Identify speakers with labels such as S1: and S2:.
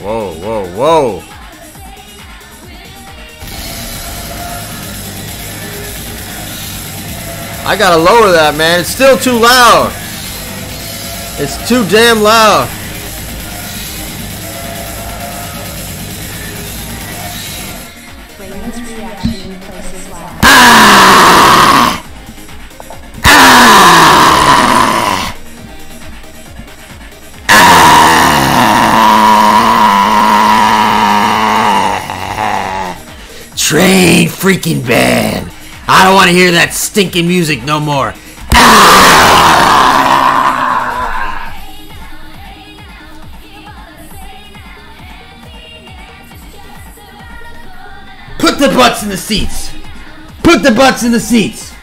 S1: Whoa, whoa, whoa. I gotta lower that, man. It's still too loud. It's too damn loud. Train freaking band. I don't want to hear that stinking music no more. Ah! Put the butts in the seats. Put the butts in the seats.